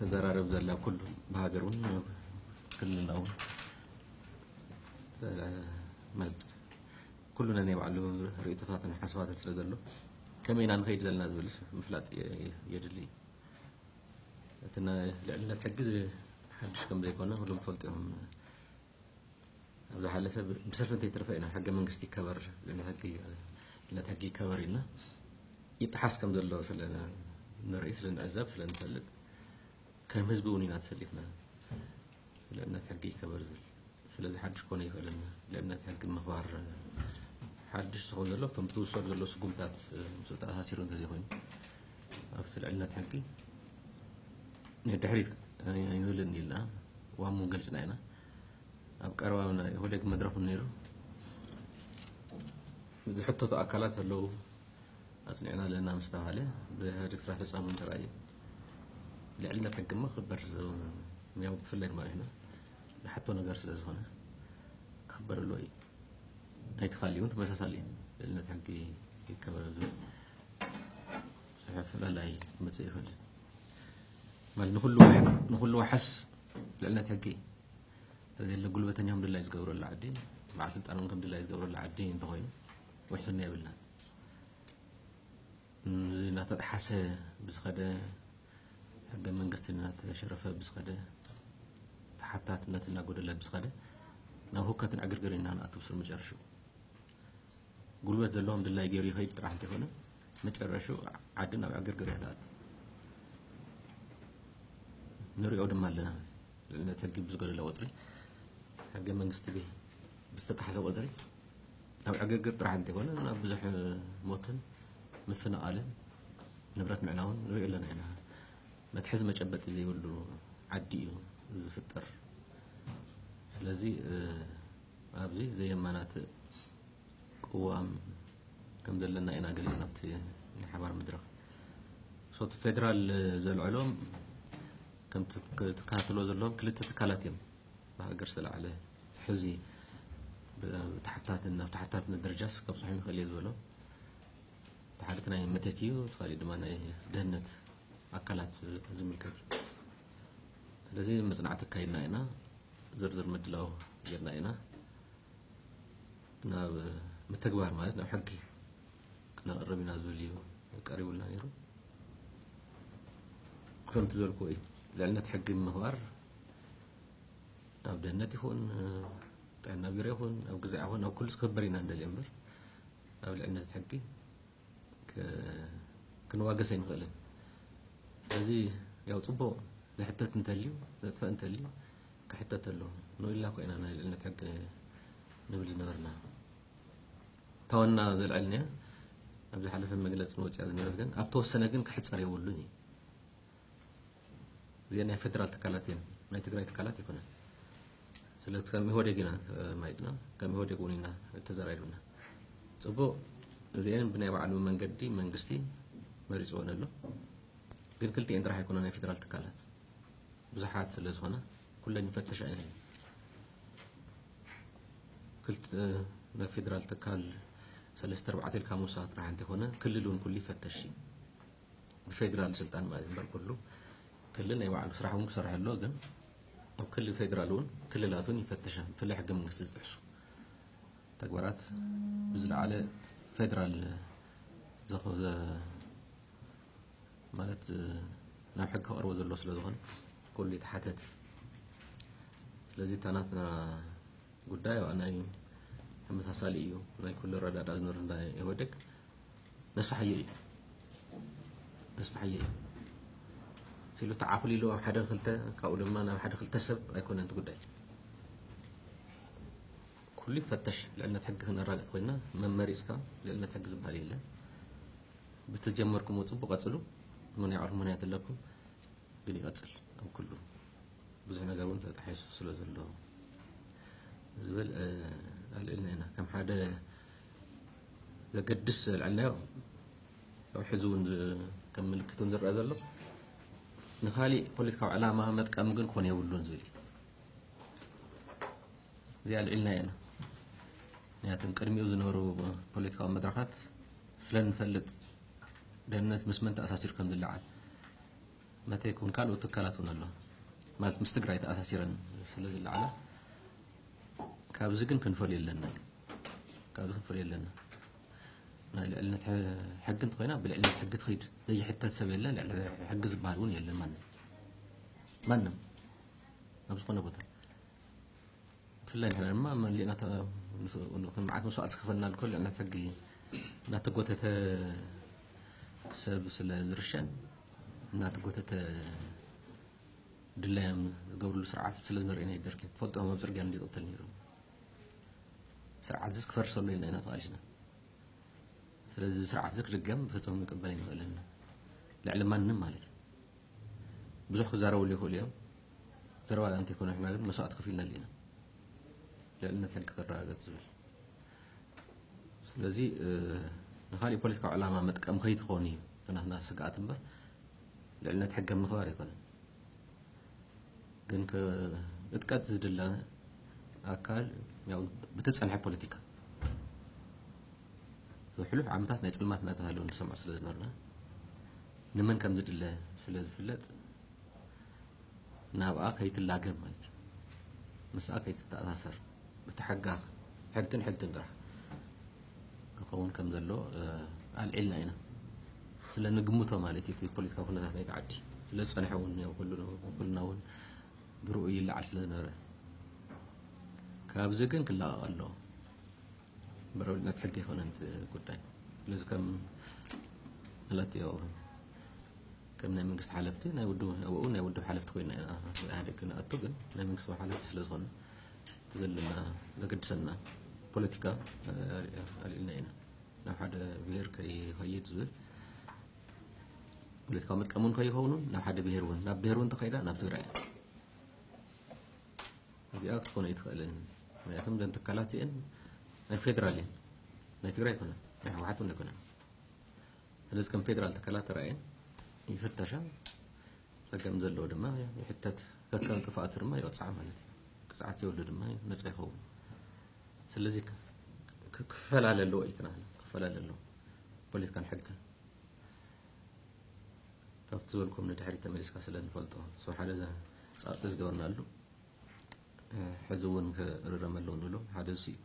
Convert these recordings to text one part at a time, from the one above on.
تزرار بزلا كل بهاجرون كل الأول ملبت كلنا نبع له رؤيته تعطينا حسوات السلزلو كمين عن خيج زلنا زبلش مفلات يجلي أتنا لعلنا تحجز حدش كم بيكونا كلهم فلتهم أبو حلفة بسالفة انت ترفقنا حق من قصدي كبر لأن حقي لأن حقي كبرنا يتحس كم دلوا سلنا نرئيس لنعزب فلنفلت ከም ህዝቢ እውን ኢና ተሰሊፍና ብልዕነት ሕጊ ይከበር ዝብል ስለዚ ሓድሽ ክኾነ ይኽእልና ልዕነት ሕጊ ምኽባር ሓድሽ ዝኸውን ዘሎ እቶም ትውሰድ ዘሎ ስጉምታት ምስ ተኣሳሲሩ እንተዘይኮይኑ ኣብቲ ልዕልነት ሕጊ ድሕሪት ኣይንብልን ኢልና ዋሙ ገልፅና ኢና ኣብ ቀረባ ሆደግ መድረክ ነይሩ ዝሕተቱ ኣካላት ኣለዉ ኣፅኒዕና ለና ምስ ተባሃለ ብሕድ ስራሕ ተፃሙን ተራእዩ لعلنا تنكمل خبر آه، في الليل ما هنا لحتى نجار سلاز هنا خبر اللوي هاي أي وانت بس تمسسالي إيه؟ لأن تحكي كبر صحيح لا لا إيه، متى يخل مال نخل نخل حس لأن تحكي هذا اللي قلبة تاني الحمد لله يزقبر العدين مع سنت أنا الحمد لله يزقبر العدين ضغين وحسن يا بالله زي ناتر حس بس خده ሕገ መንግስቲ ተሸረፈ ብዝኸደ ተሓታትነት እናጎደለ ብዝኸደ ናብ ህውከትን ዕግርግር ኢና ንኣቱ ብስር መጨረሹ ጉልበት ዘለዎም ድላይ ገይሩ ይኸይድ ጥራሕ እንተይኮነ መጨረሹ ዓዲ ናብ ዕግርግር እያ ትኣቲ ንሪኦ ድማ ኣለና ልዕነት ሕጊ ብዝገደለ ቁፅሪ ሕገ መንግስቲ ብዝተጣሓሰ ቁፅሪ ናብ ዕግርግር ጥራሕ እንተይኮነ ናብ ብዙሕ ሞትን ምፍናቃልን ንብረት ምዕናውን ንሪኦ ኣለና ኢና متحزمة جبت زي يقولوا عديو الفطر فلذي أبزي زي ما نات قوة كم دلنا إنا قليل نبتي حبار مدرخ صوت فيدرال زي العلوم كم تكاتلو زي العلوم كلتة تكالات يم بها قرس على حزي تحتاتنا تحتاتنا درجاس كم صحيح مخلي زي العلوم تحالتنا يمتتيو تخالي دمانا دهنت ኣካላት ዝምልከት ስለዚ መፅናዕቲ ካይድና ኢና ዝርዝር ምድላው ጌርና ኢና ናብ ምትግባር ማለት ናብ ሕጊ ክነቅርብ ኢና ዝብል እዩ ቀሪቡልና ነይሩ ከምቲ ዝበልክዎ እዩ ልዕልነት ሕጊ ምኽባር ኣብ ደህንነት ይኹን ጥዕና ቢሮ ይኹን ኣብ ግዜ ይኹን ኣብ ኩሉ ዝክበር ኢና ንደልዮ እምበር ኣብ ልዕልነት ሕጊ ክንዋገሰ ይንኽእልን እዚ ያው ፅቡቅ ዝሕተት እንተልዩ ዘጥፈ እንተልዩ ክሕተት ኣሎ ንኢላ ኮይና ናይ ልዕልነት ሕጊ ንብል ዝነበርና ተወና ዘልዕልኒያ ኣብ ዝሓለፈ መግለፂ ንወፅያ ዝነበረት ግን ኣብ ተወሰነ ግን ክሕፀር የብሉን እዩ እዚአ ናይ ፌደራል ትካላት እየን ናይ ትግራይ ትካላት ኣይኮነን ስለ ከም ኢህወደግ ኢና ማይጥና ከም ኢህወደግ እውን ኢና ተዘራኢሉና ፅቡቅ እዚአን ብናይ ባዕሉ መንገዲ መንግስቲ መሪፅዎን ኣሎ قلت قلتي انت راح يكون انا فيدرال تكالات بزحات في هنا كله يفتش عليه قلت انا فيدرال تكال ثلاث اربع تلك راح عندي هنا كل لون كل يفتش بفيدرال سلطان ما ينبر كله كلنا يوعد صراحه مو صراحه اللوغن او كل فيدرالون كل لاتون يفتش في اللي حق من تحسوا تكبرات بزل على فيدرال زخو ማለት ናብ ሕጊ ክቐርቦ ዘሎ ስለ ዝኾነ ኩሉ ይተሓተት ስለዚ ታናትና ጉዳይ ጉዳይ ናይ ተመሳሳሊ እዩ ናይ ኩሉ ረዳዳ ዝነር እንዳይወደቅ ነስፋሕየ እዩ ነስፋሕየ እዩ ሲሉ ኢሉ ኣብ ሓደ ክልተ ካብኡ ድማ ናብ ሓደ ክልተ ሰብ ኣይኮነ ንቲ ጉዳይ ኩሉ ይፈተሽ ልዕልነት ሕጊ ክነራግፅ ኮይና መመሪፅካ ልዕልነት ሕጊ ዝበሃል የለን ብትጀመርኩምዎ ፅቡቅ ቀፅሉ من يعرف من يدل لكم قل يقتل أو كله بزينا قبل أنت تحس سلا زلوا زبل آه، قال إن أنا كم حدا لقدس العلاو أو حزون كم ملك تنزل أزلوا نخالي قلت كم علامة ما تكمل كون يولون زلي زي العلنا أنا نياتن كرمي وزنورو بوليكا ومدرخات فلن فلت دهنت مس من تأسسير كم دلعن متى يكون كان وتكالاتون الله ما مستقر أي تأسسير سلز دلعن كابزكن كن فريل لنا كابزكن فريل لنا لأن حق انت خينا بالعلم حق تخيد زي حتى تسوي لنا حق زبالون يلا من من نبصقنا بوتا فلان هنا ما ما اللي نتا معك مسؤول سكفنا الكل لأن تقي نتا قوتا ሰብ ስለ ዝርሸን እናተጎተተ ድላዮም ዝገብርሉ ስርዓት ስለ ዝመርአና ይደርኪ ፈልጦም ኣብ ፅርግያ እንዲቕትል ነይሩ ስርዓት እዚ ክፈርሰሉ ኢና ኢና ተቃሊስና ስለዚ ስርዓት እዚ ክድገም ብፍፁም ንቅበል ይንኽእልና ልዕሊ ማንም ማለት እዩ ብዙሕ ክዛረብሉ ይኽእሉ እዮም ዘረባ እንተይኮነ ሕና ግን መስዋዕት ከፍ ኢልና ኢና ልዕልነት ሕጊ ክረጋገፅ ዝብል ስለዚ ንኻሊእ ፖለቲካዊ ዕላማ መጥቀም ከይትኾን እዩ ናትና ስግኣት እምበር ልዕልነት ሕጊ ምኽባር ኣይኮነን ግን እጥቀት ዝድለ ኣካል ብትፀንሐ ፖለቲካ ዝሕሉፍ ዓመታት ናይ ፅልማት እናተባሃለ ንሰምዖ ስለ ዝነበርና ንመን ከም ዝድለ ስለ ዝፍለጥ ናብኣ ከይትላገም ማለት እዩ ምስኣ ከይትተኣሳሰር ብቲ ሓጋኽ ሕልትን ሕልትን ጥራሕ ክኸውን ከም ዘሎ ኣልዒልና ኢና ስለ ንግምቶ ማለት እዩ ፖለቲካዊ ኩነታት ናይቲ ዓዲ ስለ ዝፀንሐ እውን ኩልና እውን ብርኡ ይለዓል ስለ ዝነበረ ካብዚ ግን ክለቐቕ ኣለዎ ብረውል ነቲ ሕጊ ይኮነን ጉዳይ ስለዚ ከም መለትዮ ከም ናይ መንግስቲ ሓለፍቲ ናይ ውድብ ኣብኡ ናይ ውድብ ሓለፍቲ ኮይና ኢና ኢህደግ ንኣቱ ግን ናይ መንግስቲ ሓለፍቲ ስለ ዝኾነ ዘለና ዘገድሰና ፖለቲካ ኣልኢልና ኢና نحد بهير كي خيط زول قلت كامت كمون خي خونون نحد بهيرون نب بهيرون تخيدا نب زرع أبي أكتب هنا يدخلن ما يفهم ده تكلاتي إن نفيدرالي نتغري كنا نحن واحد ونكنا هلوز كم فيدرال تكلات رأي يفتشا سكم زلو دماء يحتت يعني كتلان كفاءة رماء يوطس عملتي كساعتي ولو دماء نتغي خون سلزيك كفل على اللوئي كنا هنا ፈላለዩ ኣሎ ፖለቲካን ሕግን ካብቲ ዝበልኩም ንድሕሪ ተመሊስካ ስለ ንፈልጦ ሰብ ሓደ ፃፅ ዝገበርና ኣሎ ሕዚ እውን ክርረመ ኣለዉ ንብሎ ሓደ እሱ እዩ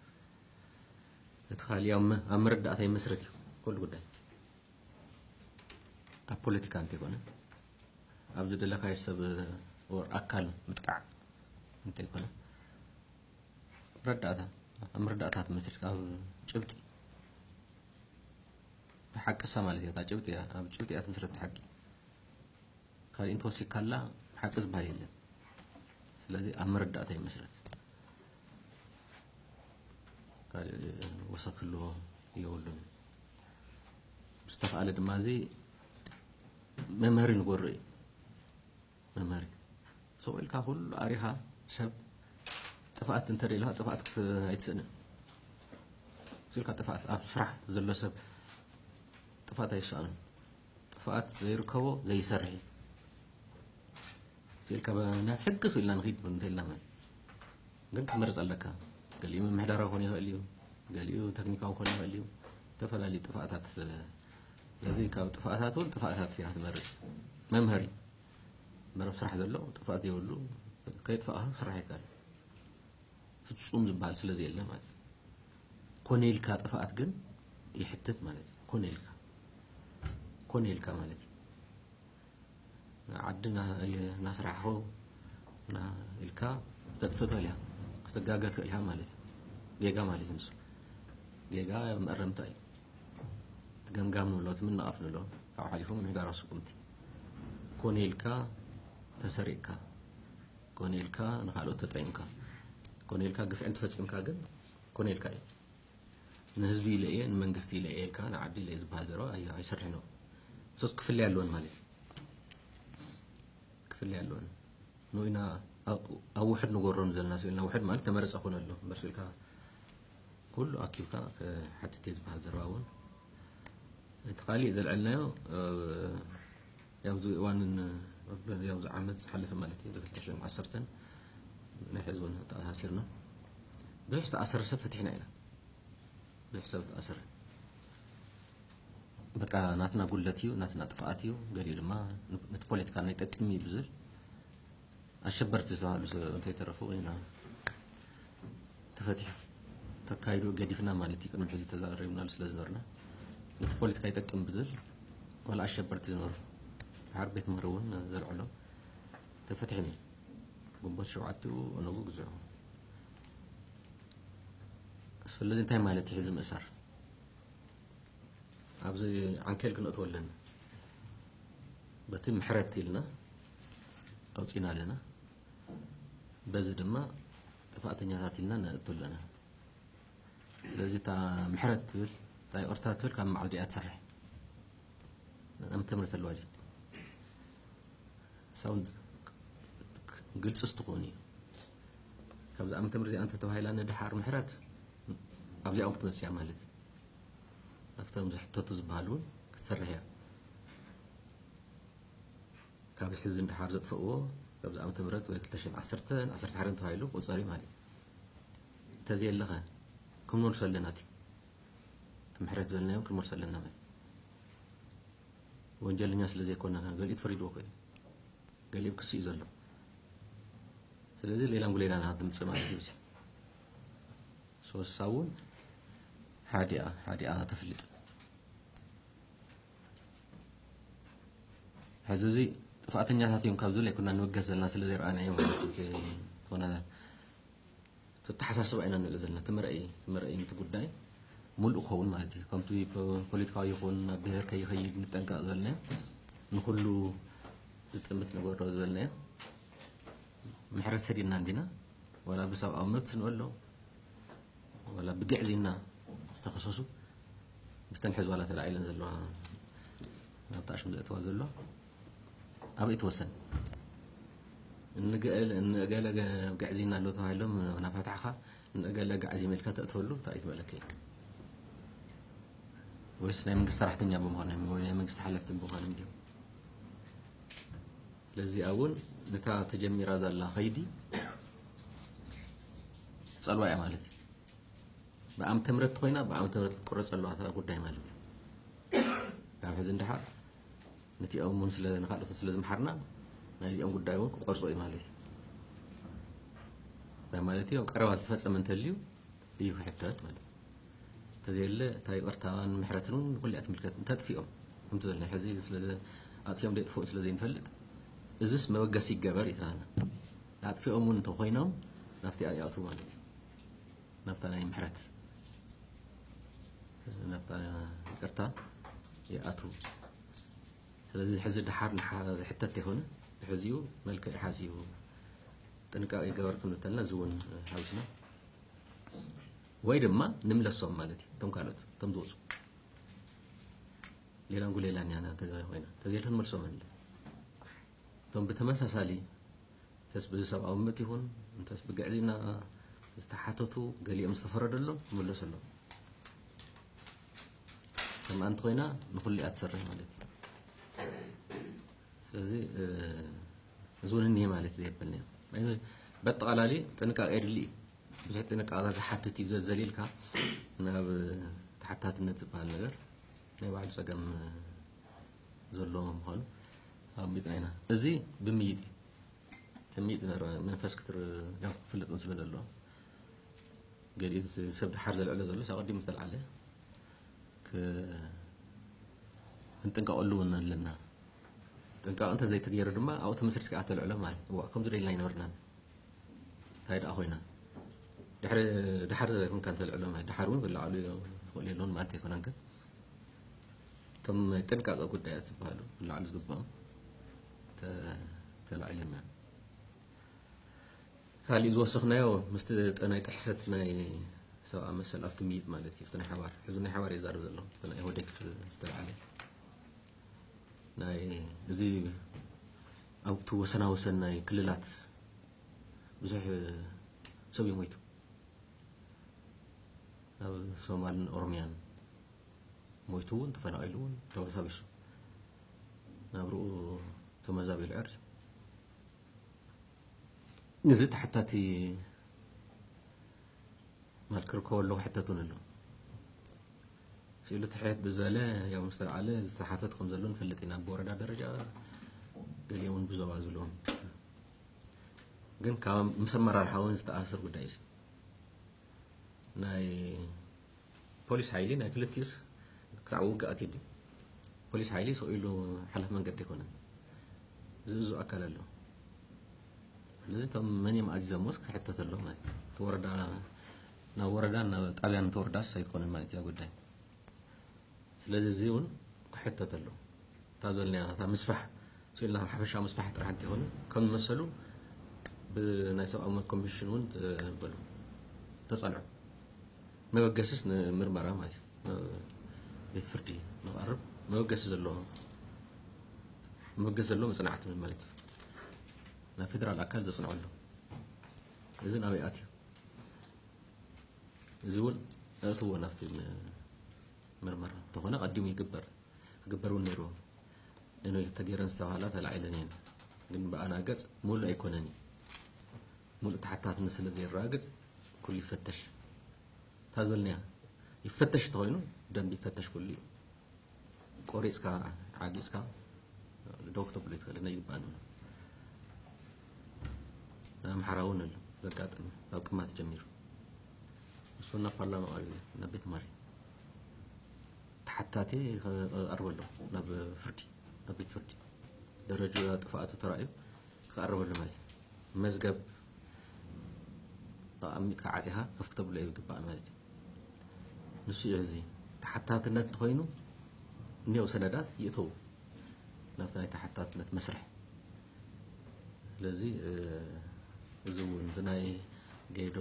እቲ ካሊ ኣብ መረዳእታ መስረት እዩ ኩሉ ጉዳይ ኣብ ፖለቲካ እንተይኮነ ኣብ ዝደለካዮ ሰብ ኣካል ምጥቃዕ እንተይኮነ ረዳእታ ኣብ መረዳእታ ትመስርት ኣብ ጭብጢ ተሓቅሳ ማለት እያ ጭብጢ እያ ኣብ ጭብጢ እያ ትምስረት ሓቂ ካልእ እንተወሲካላ ሓቂ ዝበሃል የለን ስለዚ ኣብ መረዳእታ ይመስረት ካልእ ወሰክ ኣለዎ የብሉን ዝተኽኣለ ድማ እዚ መመሪ ንጎሪ እዩ መመሪ ሰው ኢልካ ኩሉ ኣሪኻ ሰብ ጥፋኣት እንተደኢልካ ጥፋኣት ኣይትስእንን ስኢልካ ጥፋኣት ኣብ ስራሕ ዘሎ ሰብ ጥፋት አይሻልም። ጥፋት ዘይርከቦ ዘይሰርሕ ሲኢልካ ናብ ሕጊ ስኢልና ንክድ እንተኢልናመን ግን ክትመርፅ ኣለካ ገሊኡ ምምሕዳራዊ ክኾን ይኽእል እዩ ገሊኡ ቴክኒካዊ ክኾን ይኽእል እዩ ዝተፈላለዩ ጥፋእታት ስለዚ ካብ ጥፋእታት እውን ጥፋእታት ኢና ትመርፅ መምህሪ መረብ ስራሕ ዘሎ ጥፋእት የብሉ ከይጥፋእካ ክስራሕ ይካል ፍፁም ዝበሃል ስለዘየለ ማለት ኮነ ኢልካ ጥፋእት ግን ይሕትት ማለት እዩ ኮነ ኢልካ ኮን ኮኔልካ ማለት እዩ ዓዲ እናስራሕኮ ኢልካ ክተጥፍእ ትኽእል እያ ክትጋገ ትኽእል እያ ማለት እዩ ጌጋ ማለት እዩ ንሱ ጌጋ መእረምታ እዩ ትገምጋም ንብሎ ትምንቐፍ ንብሎ ካብ ሓሊፉ ምሕጋር ስቁምቲ ኮኔልካ ተሰሪቕካ ኢልካ ንካልኦት ተጠይምካ ተጠቂምካ ኢልካ ግፍዕን ትፈፂምካ ግን ኢልካ እዩ ንህዝቢ ኢለ እየ ንመንግስቲ ኢለ እየ ኢልካ ንዓዲ ኢለ እየ ዝበሃል ዘረባ ኣይሰርሕ ነው سوس كفل لي اللون مالي كفل لي اللون نو هنا أو واحد نقول رمز الناس إلنا واحد مال تمارس أخونا له بس الكا كل أكيد كا حتى تزبح الزراون تقالي إذا العلنا يوم زوي وان يوم زوي عمد حلف مالتي إذا فتحش مع سرتن نحزون تأثرنا بيحس أثر سفة تحنا إلنا بيحس أثر بکار نه تنها گلتهیو نه تنها تفاوتیو گریل ما نت پولیت کار نیت اتمی بزر آشبرت زا بزر که ترفو اینا تفتح تکایرو گریف نامالیتی کنم چه زی تزاره اونا لسلز نرنا نت پولیت کایت اتم بزر ول آشبرت زنور هر بیت مرون در علم تفتح می بمبش شوعتو و نبوق زعو سلزین تای مالیتی حزم اسر ኣብዚ ዓንኬል ክንእትዎ ኣለና በቲ ምሕረት ኢልና ኣውፂና ኣለና በዚ ድማ ጥፋእተኛታት ኢልና ነእቱ ኣለና ስለዚ እታ ምሕረት ትብል እታ ይቅርታ ትብል ካብ መዓልዲ እያ ትሰርሕ ኣብ ትምህርቲ ኣለዋ ድዩ ሳውን ግልፂ ስትኾን እዩ ካብዚ ኣብ ትምህርቲ እዚኣ እንተተባሂላ ንድሓር ምሕረት ኣብዚኦም ክትመፅያ ማለት እዩ ኣብቶም ዝሕተቱ ዝበሃል እውን ክትሰርሕ እያ ካብዚ ሕዚ እንድሓር ዘጥፈእዎ ካብዚ ዓመተ ምህረት ወይ 2010 11 ተባሂሉ ቁፀር እዩ ማለት እዩ እንተዘየ ኣለኸ ክምኖልሶ ኣለና እቲ ምሕረት ዝበልናዮም ክንመልሶ ኣለና ማለት ወንጀለኛ ስለ ዘይኮነ ገሊኡ ትፈሪድዎ ኮይኑ ገሊኡ ክስ እዩ ዘሎ ስለዚ ሌላ ጉሌላ ና ትምፅእ ማለት እዩ ሳብ እውን حادئة حادئة تفلت ሕዚ እዚ ጥፋእተኛታት እዮም ካብ ዝብለ ይኩና ንውገዝ ዘለና ስለ ዘይረኣና እዮም ዝኾነ ተተሓሳስባ ኢና ንርኢ ዘለና ትምርአይ ትምርአይ ነቲ ጉዳይ ሙሉእ ክኸውን ማለት እዩ ከምቲ ፖለቲካዊ ይኹን ኣብ ብሄር ከይኸይድ ንጠንቀቕ ዝበልና ንኩሉ ዝጥምት ንገብሮ ዝበልና ምሕረት ሰዲድና እንዲና ወላ ብሰብኣዊ መብት ንበሎ ወላ ብግዕዝና تخصصو بتنحز ولا تلعيل انزل له ما بتعش من الاتوا انزل له ابي اتوسن ان قال ان قال قاعزين له تهايلهم هنا فتحها ان قال لك قاعزين ملكه تاتولو تايت ملكي ويس لا يمكن صراحه تنيا بمهنا ولا يمكن استحلفت بمهنا نجم لذي اون نتا تجمي رازا الله خيدي صلوا يا مالك ብኣምተ ምህረት ኮይና ብኣምተ ምህረት ትቁረፅ ጉዳይ ማለት እዩ ካብ ሕዚ እንድሓር ነቲኦም እውን ንካልኦትን ስለዝምሓርና ናይዚኦም ጉዳይ እውን ክቆርፆ እዩ ማለት እዩ ማለት እዩ ቀረባ ዝተፈፀመ እንተልዩ እዩ ክሕተት ማለት እዩ እንተዘየለ እንታይ ቅርታን ምሕረትን እውን ንኩሉ ትምልከት እንተጥፊኦም ከምቲ ዘለና ሕዚ ኣጥፊኦም ደጥፍኡ ስለዘይንፈልጥ እዚስ መበገሲ ይገበር ይተባና ኣጥፊኦም እውን እንተኮይኖም ናብቲ ኣትኣቱ ማለት እዩ ናብታ ናይ ምሕረት ይቅርታ ይኣቱ ስለዚ ሕዚ ድሓር ሕተት ይኮነ ብሕዚኡ መልክዕ ይሓፂቡ ጥንቃቂ ገበር ክንብል ከለና እዚ እውን ሓዊስና ወይ ድማ ንምለሶም ማለት እዩ እቶም ካልኦት እቶም ዝውፁ ሌላ ንጉ ሌላ ኒያና ኮይና ተዘይለ ንመልሶም ኣለ እቶም ብተመሳሳሊ እንተስ ብሰብኣውነት ይኹን እንተስ ብግዕዝና ዝተሓተቱ ገሊኦም ዝተፈረደሎም ንመለሰሎም كما انت خوينا نقول لي اتسرح مالتي سلازي زون اني مالتي زي بالني بطقالالي تنكا غير لي بزح تنكا غير حتى تيزو الزليلكا ناب تحتى تنتب هالنجر ناب عدسا قم زلوهم خالو أبيت أينا؟ أزي بميت، تميت نر من فسك تر يا فلت مسلم الله، قريت سب حرز العلا زلوا سأقدم مثل عليه. آه، نتنقلون لنا تنقل أنت زي تغير دما أو تمسرت كأحد العلماء وأكم ذري لين ورنا هاي رأهنا دحر دحر كم كانت العلماء دحرون ولا على يقول لون ما تيكون عنك ثم تنقل أكو دعات سبحانه أنا تحسد ناي سواء مثلا افت ميت مالتي افتنا حوار حزنا حوار يزار بذلهم افتنا ايهو دكت استرعى لي ناي ازي او تو وسنا وسنا ناي كللات بزوح سوبي مويتو او سوما لن ارميان مويتون تفانا ايلون تو سابشو نابرو تو العرج نزلت حتى تي ማልክርከበለኹ ሕተትን ኣሎ ስኢሉ ትሕት ብዝበለ ያው ምስ ተብዓለ ዝተሓተት ከም ዘሎ ንፈልጥ ኢና ብወረዳ ደረጃ ገሊኦም እውን ብዞባ ዘለዎም ግን ካብ ምስ ኣመራርሓ እውን ዝተኣስር ጉዳይ እዩ ናይ ፖሊስ ሓይሊ ናይ ክልቲዩስ ክሳዕ ውግኣት እዩ ፖሊስ ሓይሊ ሰው ኢሉ ሓላፍ መንገዲ ኣይኮነን ዝእዙ ኣካል ኣሎ ስለዚ እቶም መን እዮም ኣዚዞሞስ ክሕተት ኣሎ ማለት እዩ እቲ ወረዳ ናብ ወረዳ ናብ ጣብያ ንተወርዳስ ኣይኮነን ማለት እያ ጉዳይ ስለዚ እዚ እውን ክሕተት ኣሎ እታ ዘለና እታ ምስፋሕ ስኢልና ሓፈሻዊ ምስፋሕ ጥራሕ እንተይኮነ ከም መሰሉ ብናይ ሰብኣዊ መብት ኮሚሽን እውን ተበሉ ተፀልዑ መበገስስ ንምርመራ ማለት እዩ ቤት ፍርዲ ንቐርብ መበገሲ ዘለዎ መበገስ ዘለዎ መፅናዕቲ ማለት እዩ ናብ ፌደራል ኣካል ዘፅንዐሉ እዚ ናበይ ኣትዩ ዝብል ኣእትዎ ናብቲ ምርመራ እንተኾነ ቀዲሙ ይግበር ክግበር እውን ነይሩ እኖ ተገይረን ዝተባሃላ ተላዒለን እየን ግን ብኣና ገፅ ሙሉእ ኣይኮነን እዩ ሙሉእ ተሓታትነት ስለ ዘይረጋገፅ ኩሉ ይፈተሽ እታ ዝበልናያ ይፈተሽ እንተኮይኑ ደንቢ ይፈተሽ ኩሉ እዩ ቆሪፅካ ዓጊፅካ ደው ክተብሎ ይትክእለና ይግባአን ኣምሓራ እውን ኣሎ ዘጋጥም ኣብ ቅማት ጀሚሩ እሱና ፓርላማ ቀሪቡ ናብ ቤት ማሪ ተሓታቴ ከቀርበ ኣለኹ ናብ ፍርዲ ናብ ቤት ፍርዲ ደረጃ ጥፋኣቱ ተራእዩ ክቀርበሉ ማለት እዩ መዝገብ ኣሚጥካ ዓፂኻ ከፍቲ ተብሎ እዩ ግባእ ማለት እዩ ንሱ እዩ ሕዚ ተሓታትነት እንተኮይኑ እኒአው ሰነዳት ይእተው ናብቲ ናይ ተሓታትነት መስርሕ ስለዚ እዚ እውን እቲ ናይ ጌዶ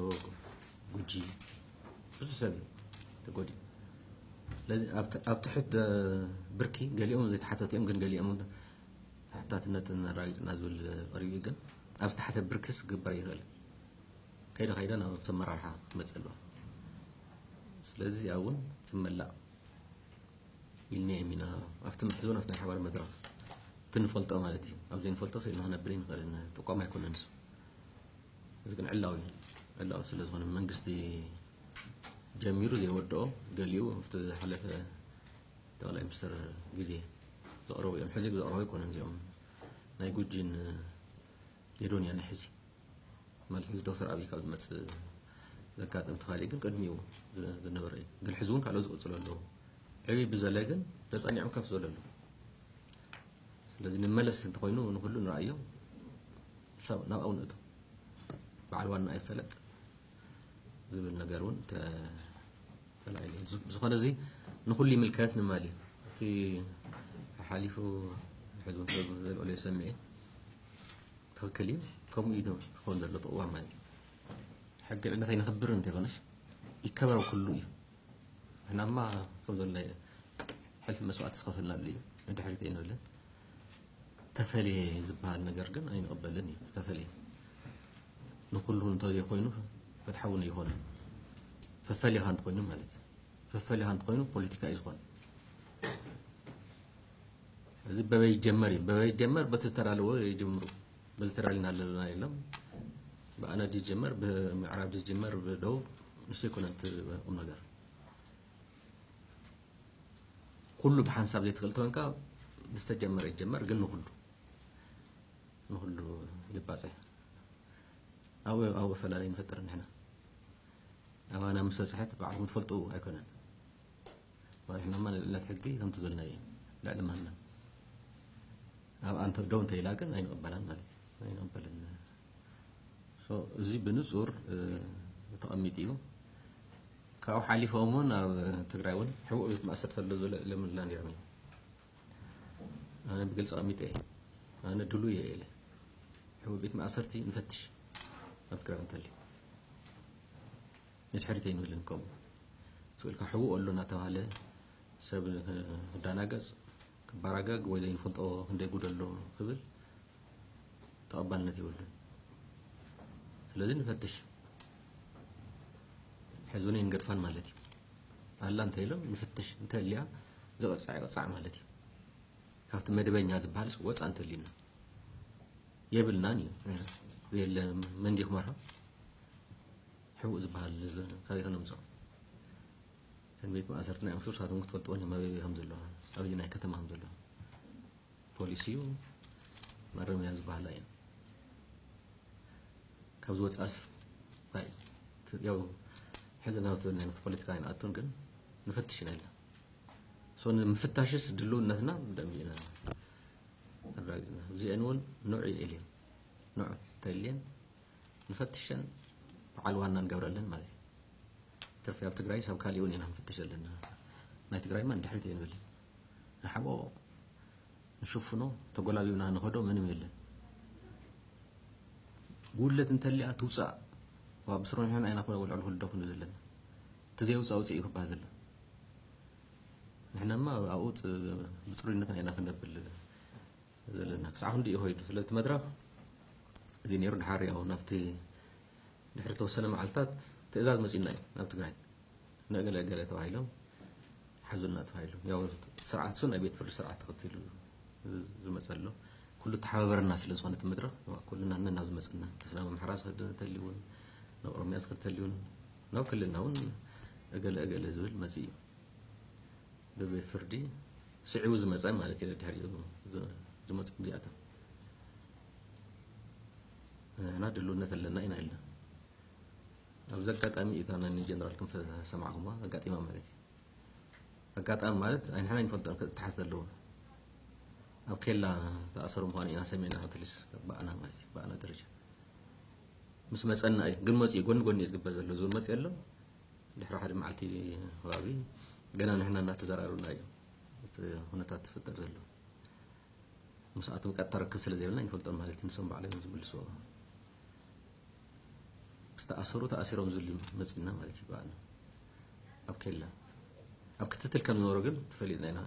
ጉጂ خصوصاً تقولي لازم أبت أبتحت بركي قال لي أمم زي تحتات يوم قال لي أمم تحتات النت الرايد نازل قريب جدا أبست حتى بركس قبري غل كيد خيرا أنا في مرحلة مثلا لازم أول ثم لا يلمي منا أفتح محزون أفتح حوار مدرسة تن فلتة مالتي أبزين فلتة صير هنا برين غير إن تقام هيكون نسو إذا علاوي علاوي سلسلة هون من قصدي جميرو زي ودو قاليو مفتد حلف دولا امستر جزي زقروي ام حزيك زقروي كونم زي ام نايقو جين يدوني انا حزي مال حزي دكتور ابي قبل مات زكات ام تخالي قن قد ميو زنبري قل حزون قالو زقو زلالو عبي بزالي قن دس اني عم كاف زلالو لازم نملس انت خوينو ونقولو نرأيو ناو اون ادو بعلوان ناي فلق زبل نجارون ت تلاقيه زخ زي نقول لي ملكات نمالي في حليفه حدون زبل ولا يسميه فكليم كم يدوم خوند اللي طوع مالي حق لأن ثي نخبر أنت غنش يكبروا كلوي إحنا ما خوند اللي حلف مسوات سقف النبلي أنت حلف إنه لا تفلي زبل نجارجن أين قبلني تفلي نقول لهم طيب يا خوينو መትሐውን ይሆነ ፈፈሊሃንት እንትኮይኑ ማለት እዩ ፈፈሊሃንት እንትኮይኑ ፖለቲካ እዩ ዝኮነ እዚ በበይ ይጀመር እዩ በበይ ይጀመር በቲ ዝተዳለወ ይጀምሩ በዚ ተዳሊና ኣለና የለም ብኣነ ዝጀመር ብምዕራብ ዝጀመር ብደቡብ ንሱ ይኮነን ቁም ነገር ኩሉ ብሓንሳብ ዘይትክእል ተወንካ ዝተጀመረ ይጀመር ግን ንኩሉ ንኩሉ ይባፀ ኣብኡ ኣብኡ ፈላለዩ ንፈጥር ኒሕና أما أنا مسلسحات بعضهم تفلطوا أكون وإحنا طيب، ما لا تحكي هم تزلنا إيه يعني. لا لما هنا أنت دون تيلاقن أين أبلان مالك أين أبلان سو زي بنصور ተቐሚጡ እዩ ካብኡ ሓሊፎም እውን ኣብ ትግራይ እውን ሕቡእ ቤት ማእሰር ተሎ ለምልና ነርም እዩ ኣነ ብግልፂ ቀሚጠ እየ ኣነ ድሉ እየ ኢለ ሕቡእ ቤት ማእሰርቲ ንፈትሽ ኣብ ትግራይ እንተልዩ ንድሕሪት ይንብልን ከምኡ ስኢልካ ሕቡ ኣሎ እናተባሃለ ሰብ ክዳናገፅ ክባራጋግ ወይ ዘይንፈልጦ ክንደይ ጉድ ኣሎ ክብል ተቐባልነት የብሉን ስለዚ ንፈትሽ ሕዝብን ንገድፋን ማለት እዩ ኣላ ኢሎም ንፍትሽ እንተልያ ዘቐፃዕ ይቕፃዕ ማለት እዩ ካብቲ መደበኛ ዝበሃል ወፃእ እንተልዩና የብልናን እዩ ዘየለ መንዲኹ መርሃብ ሕቡእ ዝበሃል ታሪክ ነምፅኦ ሰንቤት ማእሰርቲ ናይ ኣንፍሱ ንሳቶም ክትፈልጥዎ እዮም ኣበይ ከም ዘለዎ ኣበይ ናይ ከተማ ከም ዘለዎ ፖሊስ እዩ ማረምያ ዝበሃላ እዮም ካብ ዝወፃእስ ታይ ያው ሕዚ ናብቲ ናይነት ፖለቲካ ይንኣቱን ግን ንፈትሽ ኢና ኢልና ሶ ንምፍታሽስ ድልውነትና ብደሚ ኢና ኣራጊፅና እዚአን እውን ንዑ የኢልየን ንዑ ተልየን ንፈትሸን علوان نجبر لنا ماذي ترى في أبتغراي سو كاليون ينام في التشل لنا نايتغراي ما ندحرت ينبل نحبو نشوف نو تقول لنا نخدو من يبل قول لك انت اللي اتوسع وابصرون هنا انا اقول لهم الدوك نزل لنا تزيوس اوسع يكون بازل نحن ما اوت بصرون هنا انا خدنا بال زلنا ساعه عندي هو في المدرسه زينير نحاري او نفتي ድሕሪ ተወሰነ መዓልታት ትእዛዝ መፂና እዩ ናብ ትግራይ ንገለገለ ተባሂሎም ሓዙና ተባሂሉ ያው ስርዓት ሱ ናይ ቤት ፍርድ ስርዓት ተኸቲሉ ዝመፀ ኣሎ ኩሉ ተሓባበረና ስለ ዝኾነ እቲ መድረኽ ኩሉና ነናብ ዝመፅና ተስላም ምሕራስ ተልይውን ናብ ኦሮምያ ዝክድ ተልይውን ናብ ክልልና እውን እገለ እገለ ዝብል መፂ እዩ ብቤት ፍርዲ ስዕቡ ዝመፀ ማለት እዩ ድሕሪኡ ዝመፁ እዚኣቶም ንሕና ድልውነት ኣለና ኢና ኢልና ኣብዚ ኣጋጣሚ እዩ ና ንጀነራል ክንፈ ሰምዓኹማ ኣጋጢማ ማለት እዩ ኣጋጣሚ ማለት ኣይንሕና ንፈልጦም ክትሓዝ ዘለዎ ኣብ ኬላ ተኣሰሩ ምኳኑ ኢና ሰሜና ክትልስ በኣና ማለት እዩ በኣና ደረጃ ምስ መፀና እዩ ግን መፅኡ ጎኒ ጎኒ እዩ ዝግበር ዘሎ ዝብል መፅኡ ኣሎ ድሕሪ ሓደ መዓልቲ ከባቢ ገና ንሕና እናተዘራርብና እዩ ኩነታት ዝፍጠር ዘሎ ምስኣቶም ቀጥታ ርክብ ስለ ዘይብልና ይንፈልጦም ማለት እዩ ንሶም ባዕሎም ዝምልስዎ تأسروا تأسرهم زل مزينا ما لتي بعد أب كلا أب كتتل كم نور قل فلي ذينا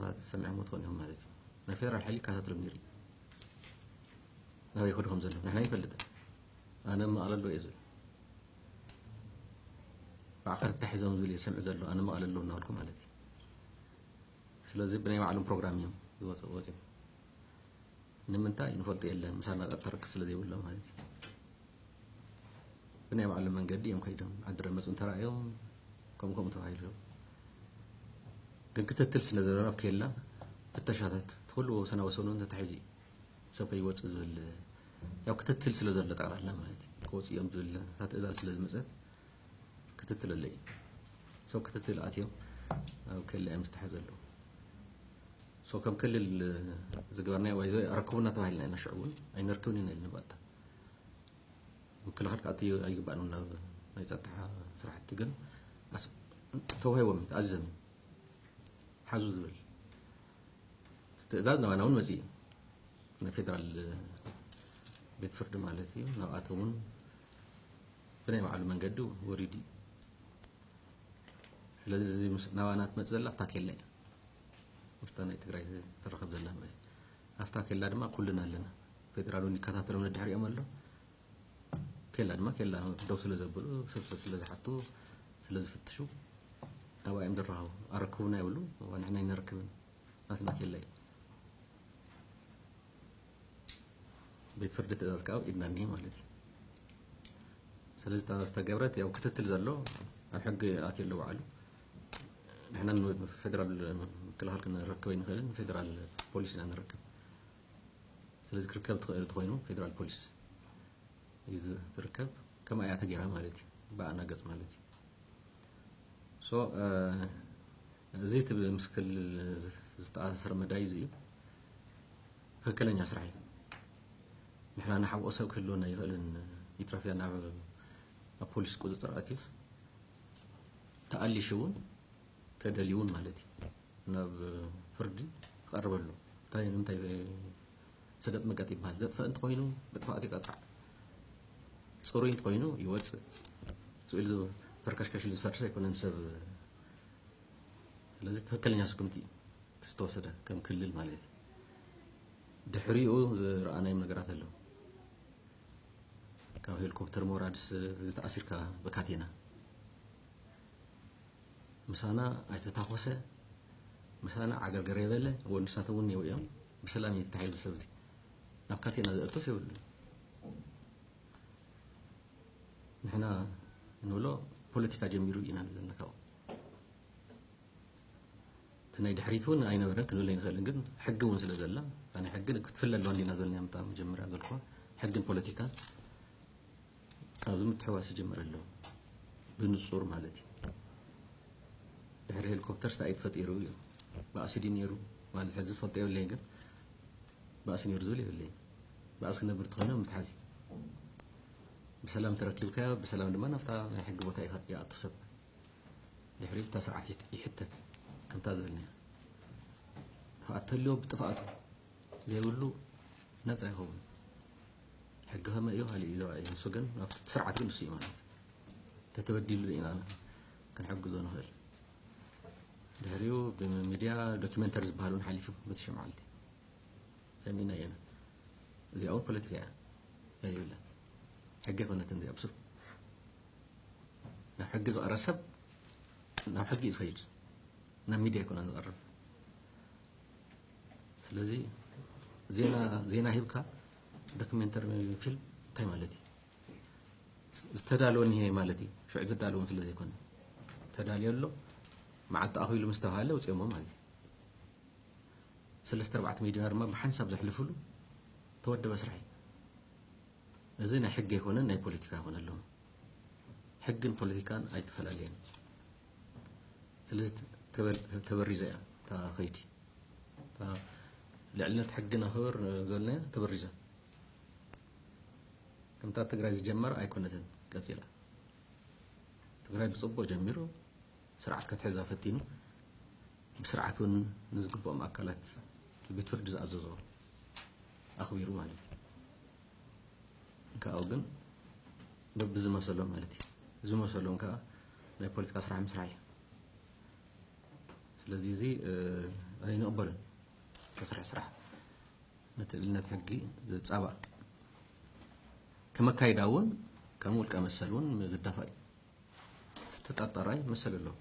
هذا سمع مطغنهم ما لتي نفير الحل كاسات المنيري نبي خدهم زلهم نحن يفلد أنا ما قال له يزل بعفر تحزم زل يسمع زل أنا ما قال له نوركم ما لتي سلازيب بنيم علم بروغراميهم وزم نمن تاي نفضي إلا مسانا أتركب سلازيب الله ما لتي ብናይ ባዕሎም መንገዲ እዮም ከይዶም ዓድረ መፁ እንተረእዮም ከምኡ ከምኡ ተባሂሉ ግን ክትትል ስለ ዘለና ኣብ ኬላ ፍተሻታት ኩሉ ወሰና ወሰኑ ተታሒዙ እዩ ሰብ ከይወፅእ ዝብል ያው ክትትል ስለ ዘሎ ጠቕላላ ማለት እዩ ክወፅኡ እዮም ዝብል እታ ትእዛዝ ስለ ዝመፀት ክትትል ኣሎ እዩ ሰብ ክትትል ኣትዮም ኣብ ክልል እዮም ዝተሓዘ ኣለዉ ሶ ከም ክልል ዝገበርናዮ ዋይዞ ረክቡና ተባሂልና ኢና ሽዑ እውን ኣይንርክብን ኢና ኢልና ባእታ ምክልኻል ከዓ ኣይግባእን ናብ ናይ ፀጥሓ ስራሕቲ ግን ተዋሂቦም እዩ እዩ ሓዙ ዝብል ትእዛዝ ናባና እውን መፅእ ናይ ፌደራል ቤት ፍርዲ ማለት እዩ ናብኣቶም እውን ብናይ ባዕሉ መንገዲ ወሪድ እዩ ስለዚ ናባና ትመፅእ ዘላ ኣፍታ ኬላ እዩ ምስታ ናይ ትግራይ ትረኸብ ዘላ ማለት እዩ ኬላ ድማ ኩልና ኣለና ፌደራል እውን ይከታተሎም ነድሕሪኦም ኣሎ كلان ما كلان دو سلزة بلو سلسة سلزة حطو سلزة فتشو أو أيام دراهو أركونا يقولوا ونحن نركبن مثل ما كلاي بيتفرد تأذى كاو إبن النية مالت سلزة تأذى تجبرت أو كتت تلزلو الحق أكل له وعلو نحن نود فدرال كل هالك نركبين خلين فدرال بوليس نركب سلزة ركبت غير تغينو فدرال بوليس እዩ ዝርከብ ከም ኣያተ ገይራ ማለት እዩ ብኣና ገፅ ማለት እዩ ሶ እዚ ቲ ምስክል ክልል መዳይ እዚ እዩ ትክክለኛ ስራሕ እዩ ንሕና ንሓብኦ ሰብ ክህልወና ይኽእልን ኢትራፊያ ናብ ኣብ ፖሊስ ቁፅፅር ኣትዩስ ተኣሊሽ እውን ተደልዩ እውን ማለት እዩ ናብ ፍርዲ ክቐርበሉ እንታይ ንምንታይ ሰገጥ መቀጥ ይበሃል ዘጥፈእ እንተኮይኑ ብጥፋቅቲ ይቀፃዕ ፅሩይ እንተኮይኑ ይወፅእ ዝብል ፈርካሽካሽ ኢሉ ዝፈርስ ኣይኮነን ሰብ ስለዚ ትክክለኛ ስጉምቲ ዝተወሰደ ከም ክልል ማለት እዩ ድሕሪኡ ዝረኣናዮም ነገራት ኣለው ካብ ሄሊኮፕተር ሞራድስ ዝተኣሲርካ ብካቴና ምሳና ኣይተታኮሰ ምሳና ዓገርገር የበለ ወንድሳት እውን እዮም ብሰላም ሰብ እዚ ናብ ካቴና ዘእቶስ የብሉ ንሕና ንብሎ ፖለቲካ ጀሚሩ ኢና ንዘነከቦ እቲ ናይ ድሕሪት እውን ኣይነበረን ክንብለ ኣይንኽእልን ግን ሕጊ እውን ስለ ዘላ ናይ ሕጊ ክትፍለ ኣለዋ እንዲና ዘለና ምጣ መጀመርያ ዘልኩ ሕግን ፖለቲካ ኣብዚ ምትሕዋስ ይጀመር ኣለዉ ብንፁር ማለት እዩ ድሕሪ ሄሊኮፕተር ስተኣይ ተፈጢሩ እዩ ባእሲ ድ ነይሩ ማለት ሕዚ ዝፈልጦ የብለይ ግን ባእሲ ነይሩ ዝብል የብለይ ባእሲ ክነብር ትኾነ ምትሓዚ بسلام تركيبك بسلام لما نفتح يعني حق بوتاي يا تصب لحريب تسعة يحتت كم تازلني فأتلو بتفاتو ليقولو نزع هون حقها ما يوها لي إذا أي سجن سرعة كل شيء ما تتبدي إنا كان حق زون هال لحريو بمديا دوكيمنترز بهالون حليف بتشي معلتي سمينا يعني زي أول بوليتيكا يعني ولا ሕጊ ኮነትን ዝኣብስር ናብ ሕጊ ዝቐረብ ሰብ ናብ ሕጊ እዩ ዝኸይድ ናብ ሚድያ ኣይኮነን ዝቐርብ ስለዚ ዜና ዜና ሂብካ ዶክሜንተሪ ፊልም እንታይ ማለት እዩ ዝተዳለወ እኒሄ ማለት እዩ ሽዑ ዝዳለውን ስለ ዘይኮነ ተዳልዮ ኣሎ መዓልቲ ኣኽቢሉ ምስ ተባሃለ ውፅኦሞ ማለት እዩ ሰለስተ ኣርባዕተ ሚድያ ድማ ብሓንሳብ ዘሕልፍሉ ተወደበ ስራሕ እዩ እዚ ናይ ሕጊ ኣይኮነን ናይ ፖለቲካ ይኮነ ኣለዎ ሕግን ፖለቲካን ኣይተፈላለየን ስለዚ ተበሪዘ እያ እታ ከይቲ ልዕልነት ሕጊ ንክብር ዝበልና ተበሪዘ ከምታ ትግራይ ዝጀመር ኣይኮነትን ቀፂላ ትግራይ ብፅቡቅ ጀሚሩ ስርዓት ከትሕዛ ፈቲኑ ብስርዓት እውን ንዝግብኦም ኣካላት ብፍርዲ ዝኣዘዞ ኣኽቢሩ ማለት እዩ ካብኡ ግን በብዝመሰሎም ማለት እዩ ዝመሰሎም ከዓ ናይ ፖለቲካ ስራሕ ምስራሕ እዩ ስለዚ እዚ ኣይንቕበልን ተስርሕ ስራሕ ነቲ እልነት ሕጊ ዘፃባእ ከመካይዳ እውን ከም ውልቀ መሰል እውን ዝዳፋእ እዩ ዝተጣጠራይ መሰል ኣለዎ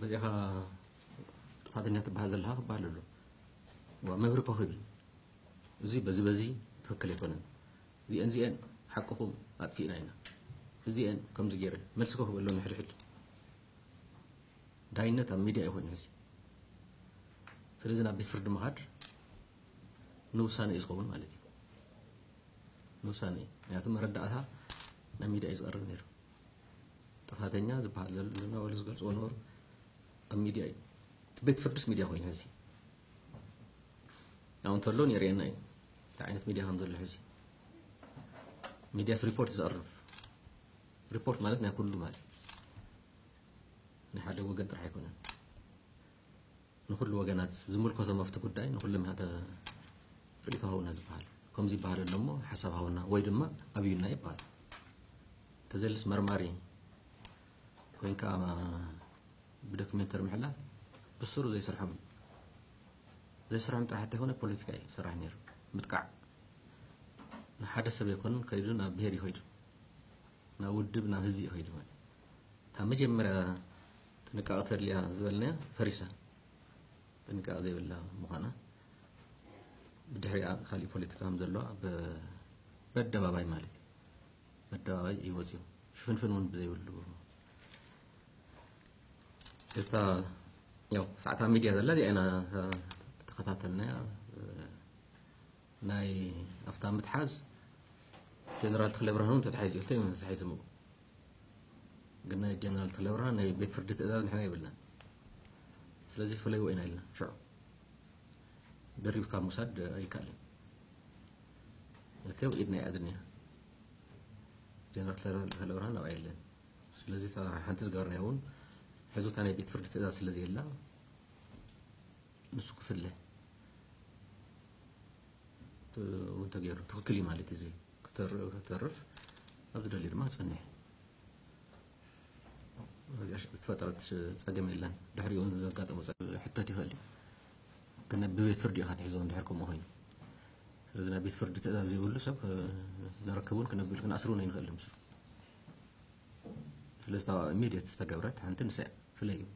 በዚኻ ጥፋተኛ ትበሃል ዘለካ ክበሃል ኣሎ መብሪ ኮክብ እዚ በዚ በዚ ትክክል ኣይኮነን እዚአን እዚአን ሓቅኹም ኣጥፊእና ኢና እዚአን ከምዚ ገይረ መልሲ ከህበሎም ሕድሕድ ዳይነት ኣብ ሚድያ ይኮነ ሕዚ ስለዚ ናብ ቤት ፍርዲ ምኻድ ንውሳነ እዩ ዝኸውን ማለት እዩ ንውሳነ እዩ ምክንያቱ መረዳእታ ናብ ሚድያ እዩ ዝቐርብ ነይሩ ጥፋተኛ ዝበሃል ዘናበሉ ዝገልፅዎ ነበሩ ኣብ ሚድያ እዩ እቲ ቤት ፍርድስ ሚድያ ኮይኑ ሕዚ ኣብ እንተሎ ነይርየና እዩ እንታይ ዓይነት ሚድያ ከም ዘሎ ሕዚ ሚድያስ ሪፖርት ዝቐርብ ሪፖርት ማለት ናይ ኩሉ ማለት ናይ ሓደ ወገን ጥራሕ ኣይኮነን ንኩሉ ወገናት ዝምልከቶም ኣብቲ ጉዳይ ንኩሎም ሃተ ርእቶ ሃውና ዝበሃል ከምዚ ይበሃል ኣሎ እሞ ሓሳብ ሃውና ወይ ድማ ኣብዩና ይበሃል ተዘልስ መርማሪ ኮይንካ ብዶክሜንተር ምሕላፍ ብስሩ ዘይስርሖም እዩ ዘይስርሖም ጥራሕ እንተይኮነ ፖለቲካ እዩ ስራሕ ነይሩ ምጥቃዕ ንሓደ ሰብ ኣይኮነን ከይዱ ናብ ብሄር ይኸይዱ ናብ ውድብ ናብ ህዝቢ ይኸይዱ ማለት እታ መጀመርያ ጥንቃቐ ተድልያ ዝበልና ፈሪሳ ጥንቃቐ ዘይብላ ምዃና ብድሕሪኣ ካሊእ ፖለቲካ ከም ዘለዎ በኣደባባይ ማለት እዩ በኣደባባይ ይወፅዩ ሽፍንፍን እውን ብዘይብሉ እታ ያው ሰዓታ ሚድያ ዘላ እዚኣ ኢና ተኸታተልናያ ናይ ኣብታ ምትሓዝ ጀነራል ተክለ ብርሃን ተታሒዙ እልተ ተታሒዙ ምቡ ግን ናይ ጀነራል ተክለ ብርሃን ናይ ቤት ፍርዲ ትእዛዝ ንሕና የብለን ስለዚ ፍለይዎ ኢና ኢልና ሽዑ ደሪብካ ምውሳድ ኣይከኣልን ርከብ ኢድና ይኣዝን እያ ጀነራል ተክለ ብርሃን ኣብኣ የለን ስለዚ ሓንቲ ዝገበርናዮ እውን ሕዙታ ናይ ቤት ፍርዲ ትእዛዝ ስለዘየላ ንሱ ክፍለ እውን ተገይሩ ትክክል እዩ ማለት እዩ ክተርፍ ኣብ ዝደልዩ ድማ ክፀንሕ ዝፈጠረት ፀገም የለን ድሕሪኡ ዘጋጠሙ ሕተት ይኽእል እዩ ግን ናብ ብቤት ፍርዲ ኢኻ ትሕዞ እንድሕር ከምኡ ኮይኑ ስለዚ ናብ ቤት ፍርዲ ትእዛዝ ዘይብሉ ሰብ ንረክብ እውን ክነቢሉ ክነእስር እውን ኣይንኽእል ምስ ስለዚ ኢሜድየት ዝተገብረት ሓንቲ ንስዕ ፍለይ እዩ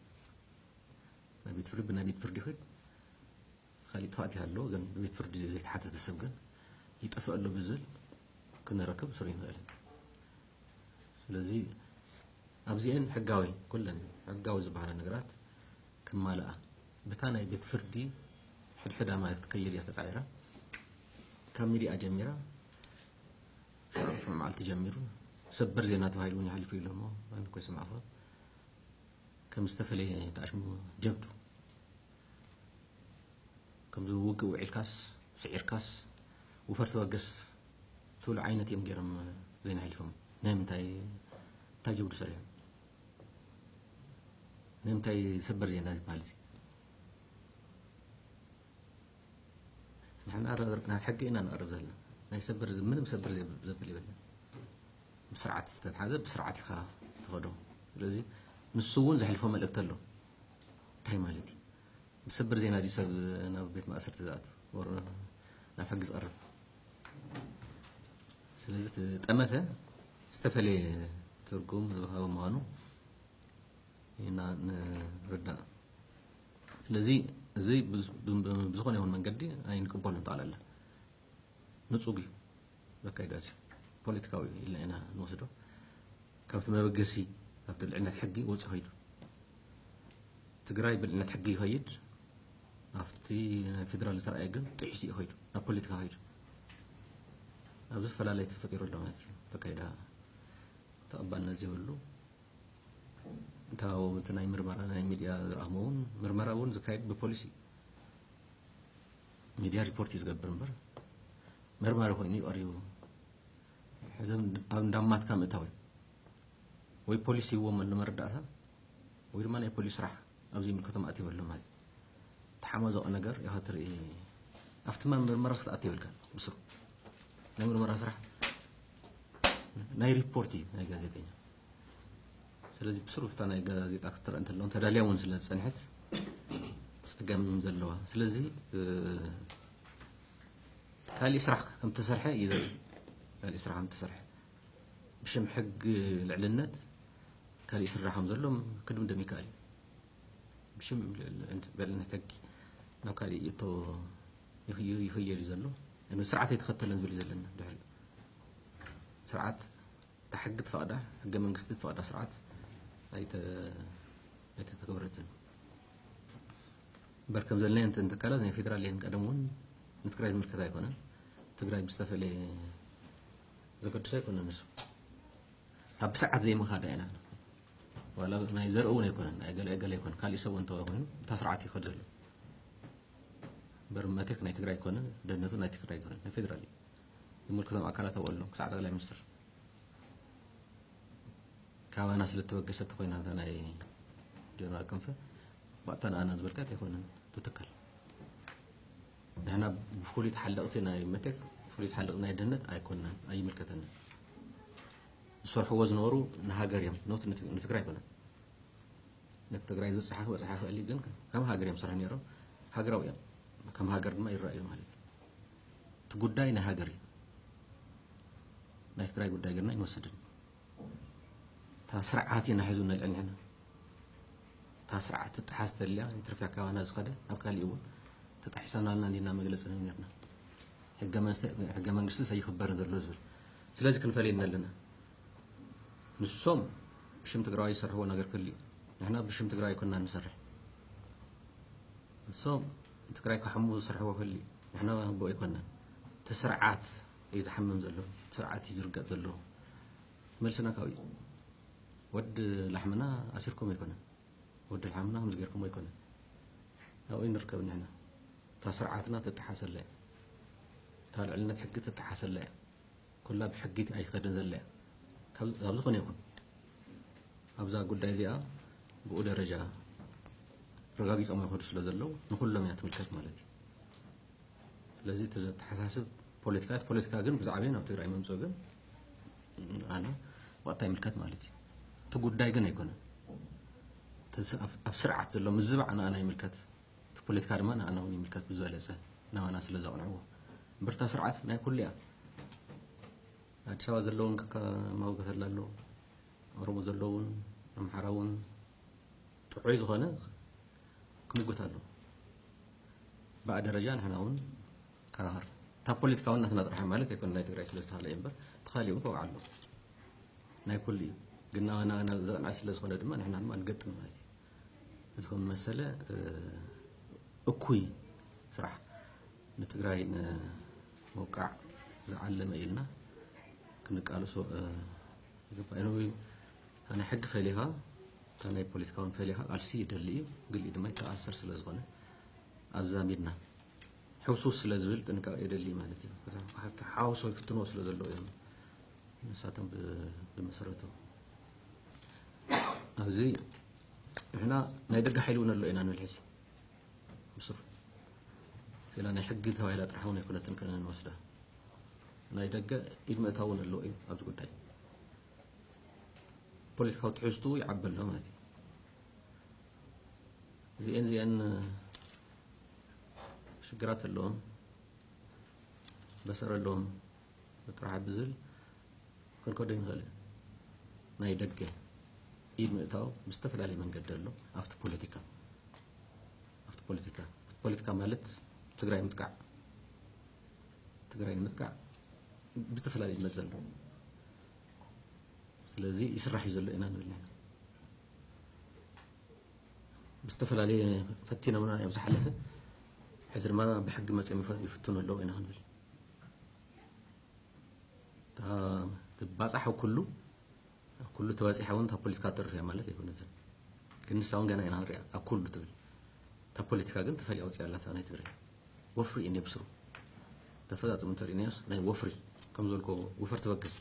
ናብ ቤት ፍርዲ ብናይ ቤት ፍርዲ ይኽድ ካሊእ ጥፋእት ይሃለዎ ግን ብቤት ፍርዲ ዘይተሓተተ ሰብ ግን ይጠፍእ ኣሎ ብዝብል كنا كنركب سرين ذلك سلزي أبزين حقاوي كلن حقاوي زبارة نقرات كما لا بتانا يبيت فردي حد حدا ما تكيل يتسعيرا كاميري أجميرا فما عالتي جميرو سبر زينات وهيلوني حالي في لهم وانا كويس معفو كم استفلي يعني تعشمو جبدو كم دو وقو عيل كاس سعير كاس وفرت وقس تقول عينك يم جرم بين عيلفم نام تاي تاي جبر سريع نام تاي سبر جينا بالزي نحن أرد نحن حق أنا نقرب زلا ناي سبر من مسبر زي زبل يبلا بسرعة هذا بسرعة خا تفضل لذي نسون اللي الأكتلو تاي مالتي بسبر زينا دي سب أنا بيت ما أسرت زات ور نحن حق زقرب سلزت تمته استفلي ترقوم هذا ما هو هنا نرد سلزي زي بزخون يهون من قدي عين كبول نطال الله نصوبي بكا يدازي بوليتكاوي إلا هنا نوصده كافت ما بقسي كافت العنة حقي وزي هيدو تقراي بالعنة حقي هيد افتي فيدرال اسرائيل تحشي هيدو نا بوليتكا هيدو ኣብዚ ኣብዚፈላለየ ተፈጢሩ ኣሎ ማለት እዩ ተካይዳ ተቐባልነት ዘይብሉ እንታዊ እቲ ናይ ምርመራ ናይ ሚድያ ዝረኣሞ እውን ምርመራ እውን ዝካየድ ብፖሊሲ ሚድያ ሪፖርት እዩ ዝገብር እምበር መርማሪ ኮይኑ ይቀሪቡ ሕዞም ኣብ እንዳማትካ ምእታው እዩ ወይ ፖሊሲ ይዎም ኣሎ መረዳእታ ወይ ድማ ናይ ፖሊስ ስራሕ ኣብዚ ምልከቶም ኣትዩ ኣሎ ማለት እዩ ተሓመዘቀ ነገር ያኸ ትርኢ ኣብቲ ምርመራ ስተኣት ይብልካ ብስሩ ነምርመራ ስራሕ ናይ ሪፖርት እዩ ናይ ጋዜጠኛ ስለዚ ብስሩፍታ ናይ ጋዜጣ ክትረአ እንተለውን ተዳልያ እውን ስለ ዝፀንሐት ፀገም ዘለዋ ስለዚ ካልእ ስራሕ ከም ተሰርሐ እዩ ዘርኢ ካልእ ስራሕ ከም ተሰርሐ ብሽም ሕጊ ልዕልነት ካልእ ስራሕ ከም ዘሎ ክድም ደም ይከኣል እዩ ብሽም ልዕልነት ሕጊ ናብ ካልእ እቶ ይኽየል እዩ ዘሎ لأنه سرعة يتختلن زبل زلنا دحل سرعة تحقق تفقدة حق من قصد تفقدة سرعة أيت أيت تكبرتن بركم زلنا أنت أنت كلا زين فيدرالي أنت قدمون نتكرز من كذا يكونه تقرأي بستفلي زقدش يكونه نسو ኣብ ብስርዓት ዘይመኻደ ኢና ዋላ ናይ ዘርእውን ኣይኮነን ኣይ ገለ ገለ ኣይኮነ ካሊእ ሰብ እንተዋ ኮይኑ እንታ ስርዓት ይኸድ ዘሎ بر مكلك ناي تقرأ يكون ده نتو ناي يكون ده يمول كذا معكلا تقوله كساعد على مصر كاوا ناس اللي تبغى جسد ناي جنرال كمفة وقت أنا أنا زبركات يكون تتكل هنا بفولي تحلقتي ناي متك فولي تحلق ناي دنت أي أي ملكة الصرح هو زنورو نهاجر يوم نوت نتقرأ يكون نتقرأ يزوس صحاح وصحاح اللي جنك كم هاجر يوم صرح نيرو هاجر يوم كم هاجر ما يرأي مالي تقداينا هاجري نايف كراي قداي قرنا ينوسدن تاسرعاتنا حزونا العنعنا تاسرعات تحاست اللي يترفع كوانا زخدة نبقى اليوم تتحسنا لنا لنا مجلسنا من يرنا حق من است حق من قصص سيخبرنا دلوزبل سلازي كنفلينا لنا نسوم بشم تقرأي يسرحوا نقر كل يوم بشم تقرأي كنا نسرح نسوم تكراي كحمود صرح وفلي إحنا بوي كنا تسرعات إذا حمم زلو تسرعات يزرق زلو ملسنا كوي ود لحمنا أشركم يكنا ود لحمنا هم زقيركم يكنا أو إن نركب نحنا تسرعاتنا تتحسن لا طالع لنا حقك تتحسن لا كلها بحقك أي خير زلا هذا هذا يكون أبزا قد أزياء بقول رجاء ረጋጊፆም ንክዱ ስለ ዘለዉ ንኩሎም እያ ትምልከት ማለት እዩ ስለዚ እቲ ዘተሓሳስብ ፖለቲካ እቲ ፖለቲካ ግን ብዛዕበ ናብ ትግራይ መምፅኡ ግን ኣነ ወቕታ ይምልከት ማለት እዩ እቲ ጉዳይ ግን ኣይኮነን ኣብ ስርዓት ዘሎ ምዝባዕ ንኣና ይምልከት እቲ ፖለቲካ ድማ ንኣና እውን ይምልከት ብዝበለፀ ናባና ስለ ዘቕንዕዎ እምብርታ ስርዓት ናይ ኩሉ እያ ኣዲስ ኣበባ ዘለውን ማውገተላ ኣሎ ኦሮሞ ዘለውን ኣምሓራ እውን ጥዑይ ዝኾነ ክምግት ኣሎ ብኣደረጃ ንሕና እውን ቀራር ካብ ፖለቲካ እውን ናትና ጥራሕ ማለት ኣይኮነ ናይ ትግራይ ስለ ዝተባሃለ እዩ እምበር ተኻሊእ እውን ከብዓ ኣሎ ናይ ኩሉ እዩ ግን ናባና ዘቕንዐ ስለ ዝኾነ ድማ ንሕና ድማ ንገጥም ማለት እዩ እዚ ከም መሰለ እኩይ ስራሕ ንትግራይ ንምውቃዕ ዝዓለመ ኢልና ክንቃልሶ ይግባእዩ ኣነ ሕጊ ፈሊኻ እታ ናይ ፖለቲካውን ፈሊኻ ቃልሲ ይደሊ እዩ ገሊኡ ድማ ተኣሰር ስለ ዝኾነ ኣዛሚድና ሕውሱስ ስለ ዝብል ጥንቃቄ ይደሊ ማለት እዩ ሓወሶ ይፍትኖ ስለ ዘለዎ እዮም ንሳቶም ብመሰረቱ ኣብዚ ንሕና ናይ ደጋ ሓይሊ እውን ኣሎ ኢና ንብል ሕዚ ምስር ገላ ናይ ሕጊ ተባሂላ ጥራሕ እውን ኣይኮነትን ክንወስዳ ናይ ደገ ኢድ ምእታው እውን ኣለዎ እዩ ኣብዚ ጉዳይ بوليتيك هاو تحوزتو يعبر لهم هادي زين زين شكرات اللون بسر اللون بطرح بزل كل كود ينغل ناي دقة إيد مئتاو مستفل علي من قد له أفت بوليتيكا أفت بوليتيكا بوليتيكا مالت تقرأي متقع تقرأي متقع مستفل علي مزل سلازي يسرح يزل لنا نقول لنا بستفل عليه فتينا منا يا مسح لها حيث ما بحق ما سمي يفتن اللو إنا هنقول تا تباس أحو كله كله تباس أحوان تا بوليتكا ترفيا مالك يقول نزل كنس ساون جانا إنا هنريا أكل تبل تا بوليتكا جن تفلي أوتسي الله تانا يتغري وفري إني بسرو تفضل تمنتر إني وفري كم زولكو وفر تبكسي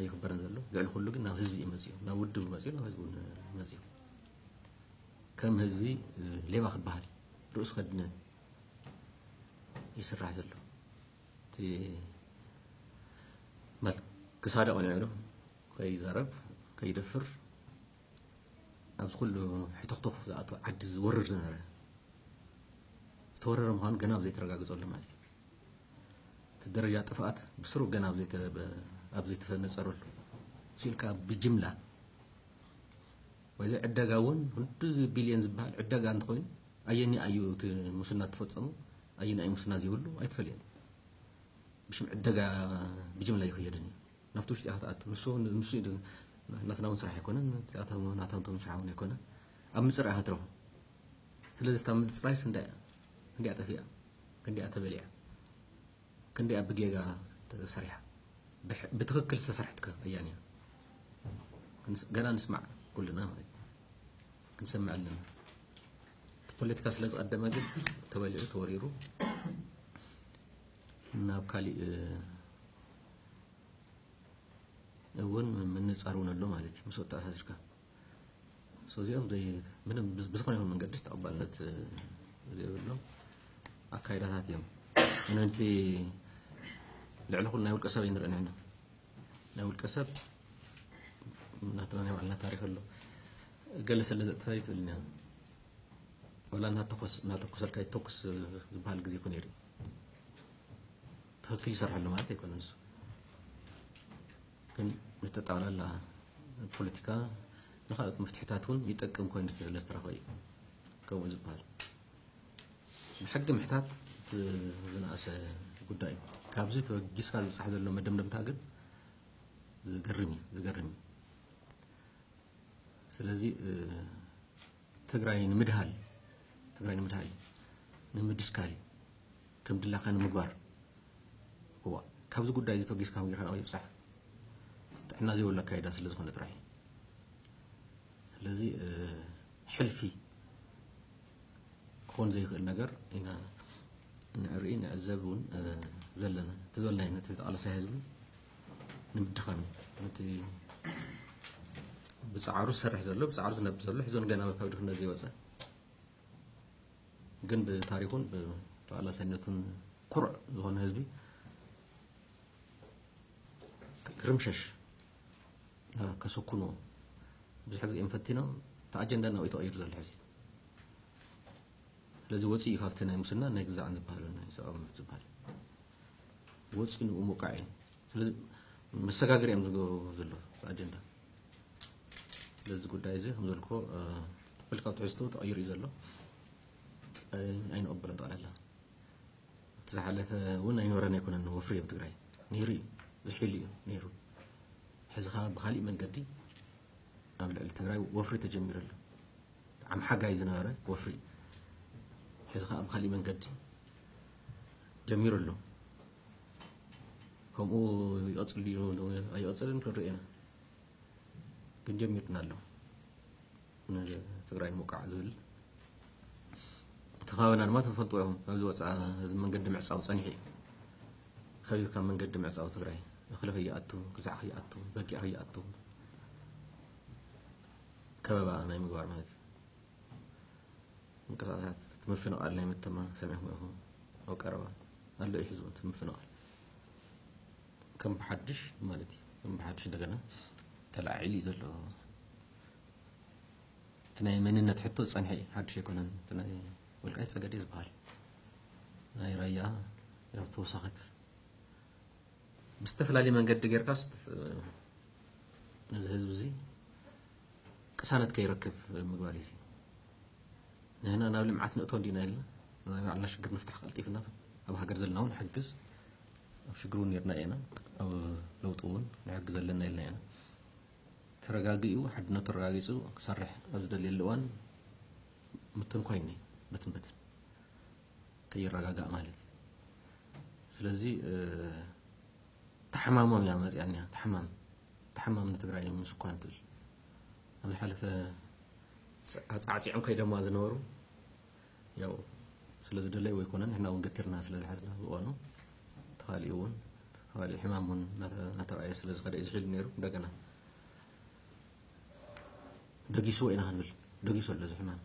أيكبرن زلوا قالوا خلوا جن نهزب إمزيو نود إمزيو نهزب إمزيو كم هزبي ليه ماخذ بحري رؤس خدنا يسرع زلوا تي ما كسارة أنا عرف كي زرب كي دفر أبس خلوا حتخطف عجز ورر زنارة تورر مهان جناب زي ترجع جزء الله ما يصير تدرجات فات بسرو جناب زي كذا ኣብዚ ተፈነፀረሉ ሲልካ ብጅምላ ወዚ ዕደጋ እውን ሁዱ ቢልዮን ዝበሃል ዕደጋ እንትኮይኑ ኣየኒ ኣዩ እቲ ሙስና ትፈፀሙ ኣየኒ ኣዩ ሙስና ዘይብሉ ኣይትፈልየን ብሽም ዕደጋ ብጅምላ ይክየድን እዩ ናብቲ ውሽጢ ክትኣት ንሱ ንሱ ናትና ውን ስራሕ ኣይኮነን ናታቶም ስራሕ እውን ኣይኮነን ኣብ ምፅራይ ክትረኽቡ ስለዚ እታ ምፅራይስ እንታይ ክንዲኣ ጠፊያ ክንዲኣ ተበሊያ ክንዲኣ ብጌጋ ተሰሪሓ ብትክክል ዝተሰርሐትከ እያ ገና ንስማዕ ኩልና ማለት ክንሰምዕ ኣለና ፖለቲካ ስለ ዝቀደመ ግን ተበሊዑ ተወሪሩ ናብ ካሊእ እውን ምንፃር እውን ኣሎ ማለት እዩ ምስ ወጥ ኣሳሲርካ እዚኦም ምንም ብዝኾነ ይኹን መንገዲ ተቐባልነት ዘይብሎም ኣካይዳታት እዮም ነንቲ لعلهم نقول كسب ينرن نعم. عنا نقول كسب نحن نعمل لنا تاريخ له قال سلة ثالثة لنا ولا نتقص نتقص الكاي تقص آه، بحال جزي كنيري تهكي سرح له ما يكون نس كن نتتعلى لا بوليتيكا نخلط مفتحاتهم يتأكد مكون نسر الاسترخوي كم وزبال بحق محتاط آه، بناس قدائم ካብዚ ተበጊስካ ዝብፃሕ ዘሎ መደምደምታ ግን ዝገርም እዩ ዝገርም እዩ ስለዚ ትግራይ ንምድሃል ትግራይ ንምድሃል እዩ ንምድስካል እዩ ከም ድላካ ንምግባር እዋ ካብዚ ጉዳይ እዚ ተበጊስካ ጌርካ ይብፃሕ ጥዕና ዘይብሉ ኣካይዳ ስለ ዝኾነ ጥራሕ እዩ ስለዚ ሕልፊ ክኾን ዘይክእል ነገር ኢና ንርኢ ንዕዘብ እውን ዘለና እቲ ዘሎናይ ነቲ ተቃለሳይ ህዝቢ ንምድኻም ነቲ ብፃዕሩ ዝሰርሕ ዘሎ ብፃዕሩ ዝነብር ዘሎ ሒዞን ገና መፋብሪክ ነዘይወፀ ግን ብታሪኹን ብተቃላሳይነቱን ኩርዕ ዝኾነ ህዝቢ ክርምሸሽ ከሰኩኖ ብዙሕ ግዜ ፈቲኖም እቲ ኣጀንዳ ናብኡ ተቐይሩ ዘሎ ሕዚ ስለዚ ወፅኢ ካብቲ ናይ ሙስና ናይ ግዛዕ ዝበሃሉ ናይ ሰብኣዊ መብት ዝበሃል ወፅኢ ንኡ ምውቃዕ እዩ ስለዚ መሰጋገሪ እዮም ዝገብሩ ዘሎ ኣጀንዳ ስለዚ ጉዳይ እዚ ከም ዘልክዎ ፖለቲካዊ ትሕዝቶ ተቐይሩ እዩ ዘሎ ኣይንቕበሎ ጠቕላላ እቲ ዝሓለፈ እውን ኣይነበረን ኣይኮነን ወፍሪ ኣብ ትግራይ ነይሩ እዩ ዝሕሉ እዩ ነይሩ ሕዚ ከዓ ብካሊእ መንገዲ ኣብ ልዕሊ ትግራይ ወፍሪ ተጀሚሩ ኣሎ ብጣዕሚ ሓጋይ ዝነበረ ወፍሪ ሕዚ ከዓ ብካሊእ መንገዲ ጀሚሩ ኣሎ كم أو يأصل لي هو دوم أي أصل إن كرئنا كنجم يتنالو نجا فكرة إن مكعدل تخافنا ما تفضوهم هذا وسع هذا من قدم عصاو صنيحي خير كان من قدم عصاو فكرة خلف هي أتوم كزع هي أتوم بقي هي أتوم كبا بقى نايم جوار مهز من كسعات تمر في نقل نايم التما سمعهم يهم أو كربا هلا يحزون تمر في نقل كم بحدش مالتي كم بحدش دغنا تلعيلي زلو تناي من إن تحطو صنحي حدش يكون تناي والقيت سجد إيه يزبال ناي ريا يفتو صغت مستفلا لي من قد غير قصد نزهز بزي كسانت كي يركب مقواليسي نهنا أنا ولي معتنا أطول دينا إلا نايب علنا شقر نفتح قلتي فينا أبو حقر زلناون حقز أبو شقرون يرنا إينا ለውጡውን እውን ንሕግዘለና ኢልና ኢና ተረጋጊኡ ሓድነት ተረጋጊፁ ክሰርሕ ኣብ ዝደልየሉ እዋን ምትንኳይ እኒ በትን በትን ከይረጋጋእ ማለት እዩ ስለዚ ተሓማሞም ኢና መፅያ እኒሃ ተሓማም ተሓማም ንትግራይ እዮም ምስ ንትብል ኣብ ዝሓለፈ ዓፃዕፂዖም ከይደማ ዝነበሩ ያው ስለዝደለይ ወይኮነን ንሕና እውን ገቲርና ስለዝሓዝና ብእዋኑ ተኻሊእ እውን ኻሊ ሕማም እውን እናተረኣየ ስለ ዝኸደ እዩ ዝሕሉ ነይሩ እንደገና ደጊስዎ ኢና ክንብል ደጊሶ ኣሎ እዚ ሕማም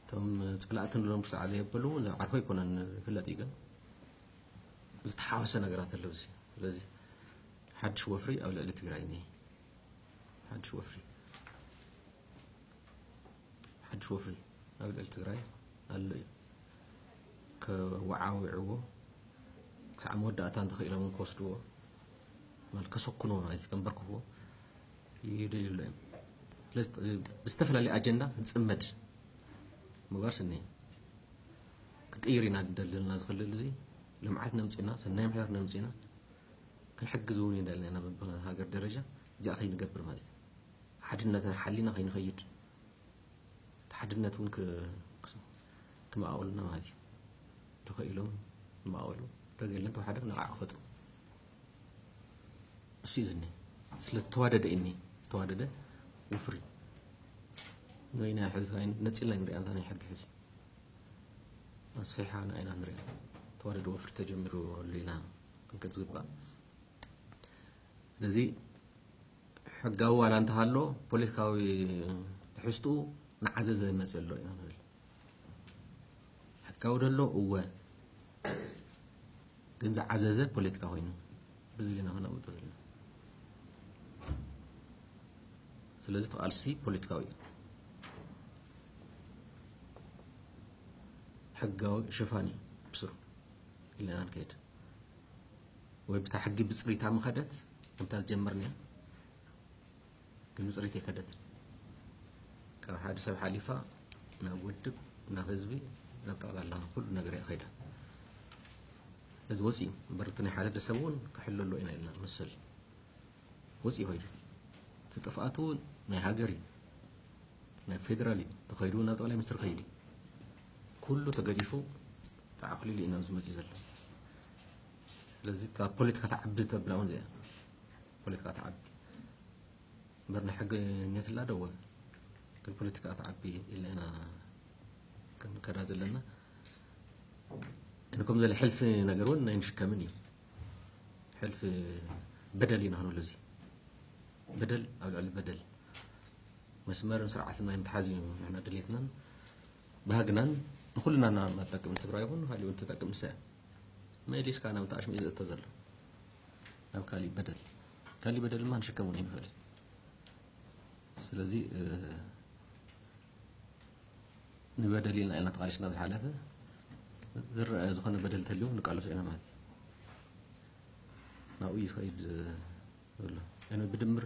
እቶም ፅቅላእቲ ንሎም ክሳዕ ዘየበሉ ዓርፎ ኣይኮነን ይፍለጥ እዩ ግን ዝተሓወሰ ነገራት ኣለዉ እዚ ስለዚ ሓድሽ ወፍሪ ኣብ ልዕሊ ትግራይ እኒሄ ሓድሽ ወፍሪ ሓድሽ ወፍሪ ኣብ ልዕሊ ትግራይ ኣሎ እዩ ከወዓዊዕዎ كعم ودا أتان تخيل من كوستو مال كسكنو ما يدي كم بركو يدي يلا لس بستفلا لي أجندة نسمد مقارس إني كنت إيرينا دلنا زغل لزي لما عثنا مسينا سنام حيرنا مسينا كان حق زوني دلنا أنا بهاجر درجة جاء خين قبر ما يدي حدنا تنحلينا خين خيط تحدنا تونك كما أقولنا ما ተገለንተ ወሓደ ንዓዕ ክፈጥሩ እሱ እዩ ዝኒ ስለ ዝተዋደደ እኒ ዝተዋደደ ወፍሪ ወይ ናይ ሕዚ ነፂልና ንሪኣ እዛ ናይ ሕጊ ሕዚ ኣስፊሓ ንዓይና ንሪኣ ተዋደደ ወፍሪ ተጀሚሩ ኣሎ ኢና ክንከት ዝግባእ ስለዚ ሕጋዊ ዋላ እንተሃሎ ፖለቲካዊ ትሕዝትኡ ንዓዘዘ መፅእ ኣሎ ኢና ንብል ሕጋዊ ደሎ እወ جنز عززة بوليتكا هينو بزلينا هنا وبزلينا سلزت ألسي بوليتكا هينو حقاو شفاني بسرو إلا نهان كيد ويبتا حقي بسريتا مخدت ممتاز جمرني كن بسريتي خدت كان حادثة بحليفة نا ودب نا فزبي نا طال الله كل نقري خيدت እዚ ወፂ በሪ እቲ ናይ ሓደ ደሰብ እውን ክሕሉ ኣሎ ኢና ኢልና ምስል ወፂ ኮይኑ እቲ ጥፍኣት እውን ናይ ሃገር እዩ ናይ ፌደራል እዩ ተኸይዱ ናብ ጠቅላይ ሚኒስትር ከይድ እዩ ኩሉ ተገዲፉ ተዓኽሊሉ ኢና ዝመፅእ ዘሎ ስለዚ ካብ ፖለቲካ ተዓቢ ተብላ እውን እዚኣ ፖለቲካ ተዓቢ እምበር ናይ ሕግነት ላ ደወ ግን ፖለቲካ ተዓቢ ኢልና ኢና ክንከዳ ዘለና انكم ذا الحلف نقرون ينشكمني حلف بدل ينهنو لزي بدل او العل بدل مسمار سرعة ما يمتحازي احنا دليتنا بهاجنا نخلنا انا ما تقم انت رايون هالي وانت تقم سا ما يليش كان ما تعش ميزه تزل أو كالي بدل كالي بدل ما نشكمون يمفل سلازي آه، نبدل لنا ان تقالشنا بحلفه ዝረአ ዝኾነ በደል ተልዩ ንቃለሶ ኢና ማለት እዩ ናብኡ እዩ ዝኸይድ ዘሎ ብድምር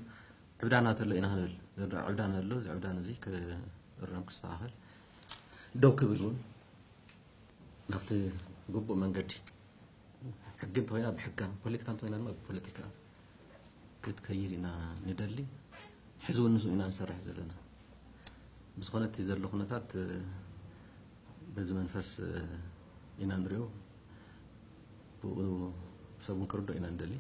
ዕብዳና ተሎ ኢና ክንብል ዝረአ ዕብዳን ኣሎ እዚ ዕብዳን እዚ ክእረም ክስተኻኸል ደው ክብል እውን ናብቲ ግቡእ መንገዲ ሕጊ እንተኮይና ብሕጋ ፖለቲካ እንተኮይና ድማ ብፖለቲካ ክትከይድ ኢና ንደሊ ሕዚ እውን ንሱ ኢና ንሰርሕ ዘለና ብዝኾነ እቲ ዘሎ ኩነታት በዚ መንፈስ ಏನಂದ್ರೆ ಸಬಂಕರು ಏನಾದಲ್ಲಿ